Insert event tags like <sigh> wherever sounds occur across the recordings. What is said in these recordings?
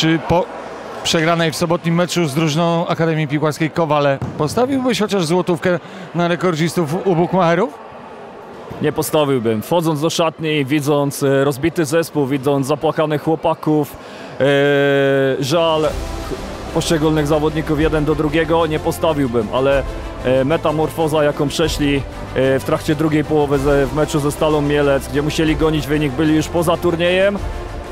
Czy po przegranej w sobotnim meczu z drużyną Akademii Piłkarskiej Kowale postawiłbyś chociaż złotówkę na rekordzistów u Bukmacherów? Nie postawiłbym. Wchodząc do szatni, widząc e, rozbity zespół, widząc zapłakanych chłopaków, e, żal poszczególnych zawodników jeden do drugiego, nie postawiłbym, ale e, metamorfoza, jaką przeszli w trakcie drugiej połowy w meczu ze Stalą Mielec, gdzie musieli gonić wynik, byli już poza turniejem,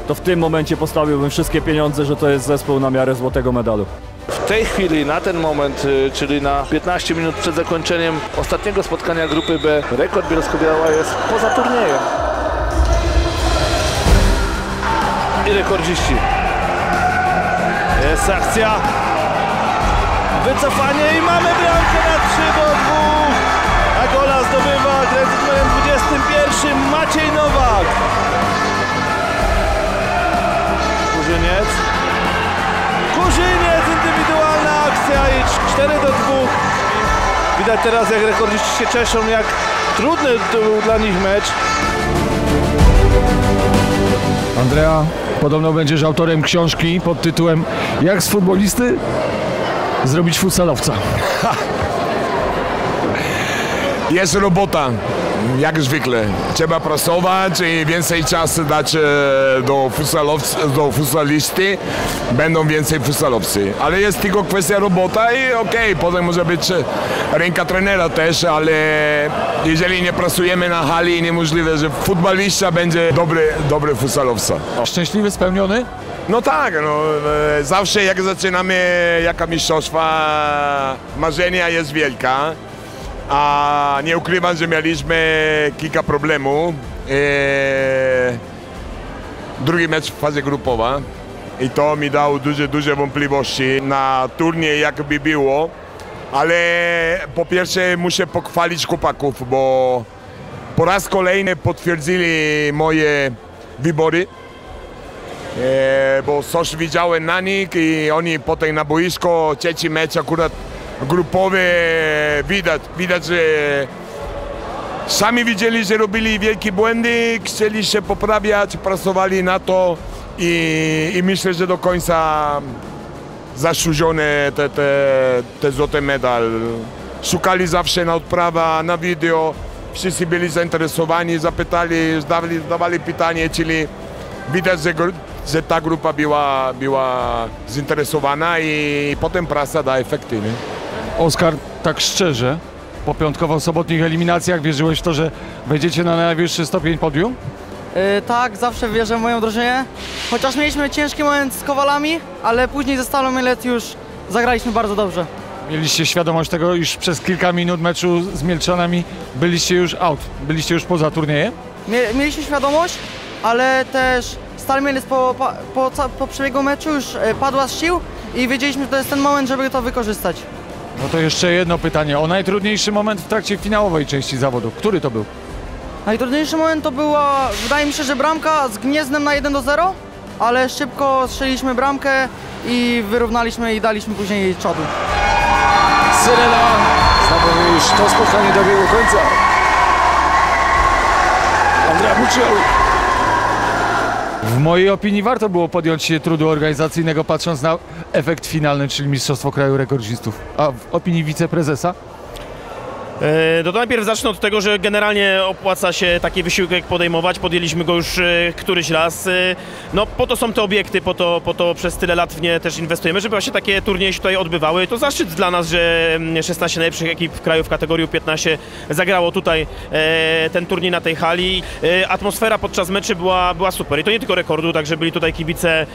to w tym momencie postawiłbym wszystkie pieniądze, że to jest zespół na miarę złotego medalu. W tej chwili, na ten moment, y, czyli na 15 minut przed zakończeniem ostatniego spotkania grupy B, rekord Bielsko-Biała jest poza turniejem. I rekordziści. Jest akcja. Wycofanie i mamy bramkę na 3 do 2. 4 do 2. Widać teraz jak rekordziści się cieszą, jak trudny to był dla nich mecz. Andrea, podobno będziesz autorem książki pod tytułem Jak z futbolisty zrobić futsalowca. <laughs> Jest robota, jak zwykle. Trzeba pracować i więcej czasu dać e, do, do futsalisty. Będą więcej futsalowcy. Ale jest tylko kwestia robota i okej, potem może być e, ręka trenera też, ale jeżeli nie pracujemy na hali, niemożliwe, że futbolista będzie dobry, dobry futsalowca. Szczęśliwy, spełniony? No tak, no, e, zawsze jak zaczynamy jaka mistrzostwa, marzenia jest wielka, a nie ukrywam, że mieliśmy kilka problemów. E, drugi mecz w fazie grupowa i to mi dało duże, duże wątpliwości na turniej jakby było, ale po pierwsze muszę pochwalić chłopaków, bo po raz kolejny potwierdzili moje wybory. E, bo coś widziałem na nich i oni potem na boisko, trzeci mecz akurat grupowy, widać, widać, że sami widzieli, że robili wielkie błędy, chcieli się poprawiać, pracowali na to i, i myślę, że do końca zasłużone te, te, te złoty medal. Szukali zawsze na odprawa, na wideo, wszyscy byli zainteresowani, zapytali, zdawali, zdawali pytanie, czyli widać, że, że ta grupa była, była zainteresowana i potem praca da efekty. Nie? Oskar, tak szczerze, po piątkowo-sobotnich eliminacjach wierzyłeś w to, że wejdziecie na najwyższy stopień podium? Yy, tak, zawsze wierzę w moją drużynę. Chociaż mieliśmy ciężki moment z Kowalami, ale później ze Stalą Mielec już zagraliśmy bardzo dobrze. Mieliście świadomość tego, iż przez kilka minut meczu z Mielczanami byliście już out, byliście już poza turniejem? Mie mieliśmy świadomość, ale też Stal Mielec po, po, ca- po przebiegu meczu już e, padła z sił i wiedzieliśmy, że to jest ten moment, żeby to wykorzystać. No to jeszcze jedno pytanie o najtrudniejszy moment w trakcie finałowej części zawodu. Który to był? Najtrudniejszy moment to była, wydaje mi się, że bramka z Gniezdnem na 1 do 0, ale szybko strzeliliśmy bramkę i wyrównaliśmy i daliśmy później czodu. Syrena. Znowu już to spotkanie dobiegło końca. Andrea Buccio. W mojej opinii warto było podjąć się trudu organizacyjnego, patrząc na efekt finalny, czyli Mistrzostwo Kraju Rekordzistów. A w opinii wiceprezesa? E, No to najpierw zacznę od tego, że generalnie opłaca się taki wysiłek podejmować. Podjęliśmy go już e, któryś raz. E, No po to są te obiekty, po to, po to przez tyle lat w nie też inwestujemy, żeby właśnie takie turnieje się tutaj odbywały. To zaszczyt dla nas, że mm, 16 najlepszych ekip w kraju w kategorii 15 zagrało tutaj ten turniej na tej hali. Atmosfera podczas meczy była, była super i to nie tylko rekordu, także byli tutaj kibice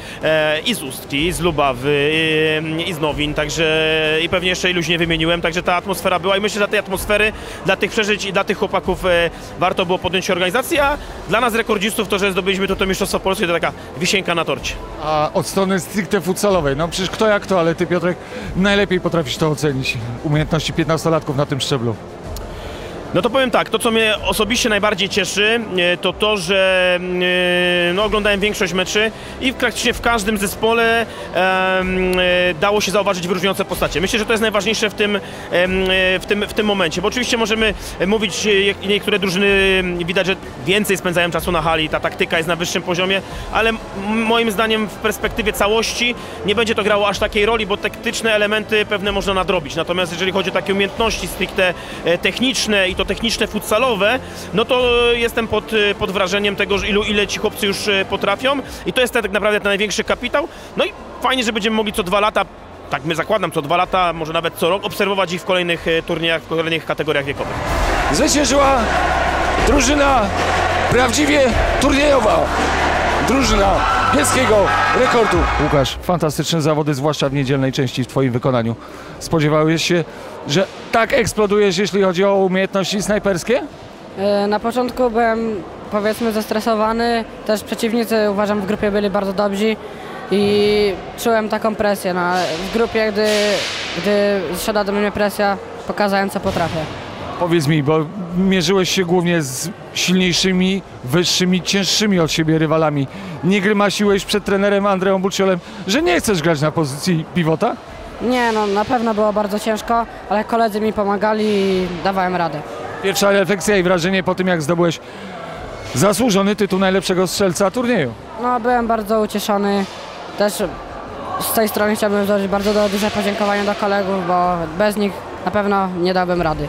i z Ustki, i z Lubawy, i, i z Nowin, także i pewnie jeszcze iluś nie wymieniłem, także ta atmosfera była i myślę, że tej atmosfery, dla tych przeżyć i dla tych chłopaków e, warto było podjąć się a dla nas rekordzistów to, że zdobyliśmy tutaj Mistrzostwo Polskie to taka wisienka na torcie. A od strony stricte futsalowej, no przecież kto jak to, ale ty Piotrek najlepiej potrafisz to ocenić. Umiejętności 15-latków na tym szczeblu. No to powiem tak, to co mnie osobiście najbardziej cieszy, e, to to, że e, no, oglądałem większość meczy i praktycznie w każdym zespole e, dało się zauważyć wyróżniające postacie. Myślę, że to jest najważniejsze w tym, w tym, w tym momencie, bo oczywiście możemy mówić, niektóre drużyny widać, że więcej spędzają czasu na hali, ta taktyka jest na wyższym poziomie, ale moim zdaniem w perspektywie całości nie będzie to grało aż takiej roli, bo taktyczne elementy pewne można nadrobić. Natomiast jeżeli chodzi o takie umiejętności stricte techniczne i to techniczne futsalowe, no to e, jestem pod, e, pod wrażeniem tego, ilu, ile ci chłopcy już e, potrafią i to jest tak naprawdę ten największy kapitał. No i fajnie, że będziemy mogli co dwa lata tak my zakładam, co dwa lata, może nawet co rok, obserwować ich w kolejnych turniejach, w kolejnych kategoriach wiekowych. Zwyciężyła drużyna prawdziwie turniejowa. Drużyna Bielskiego Rekordu. Łukasz, fantastyczne zawody, zwłaszcza w niedzielnej części w Twoim wykonaniu. Spodziewałeś się, że tak eksplodujesz, jeśli chodzi o umiejętności snajperskie? E, Na początku byłem powiedzmy zestresowany, też przeciwnicy uważam w grupie byli bardzo dobrzy i czułem taką presję. No, w grupie, gdy, gdy zsiada do mnie presja, pokazałem co potrafię. Powiedz mi, bo mierzyłeś się głównie z silniejszymi, wyższymi, cięższymi od siebie rywalami. Nie grymasiłeś przed trenerem Andreą Buciolem, że nie chcesz grać na pozycji pivota? Nie no, na pewno było bardzo ciężko, ale koledzy mi pomagali i dawałem radę. Pierwsza refleksja i wrażenie po tym, jak zdobyłeś zasłużony tytuł najlepszego strzelca turnieju. No, byłem bardzo ucieszony. Też z tej strony chciałbym złożyć bardzo duże podziękowanie do kolegów, bo bez nich na pewno nie dałbym rady.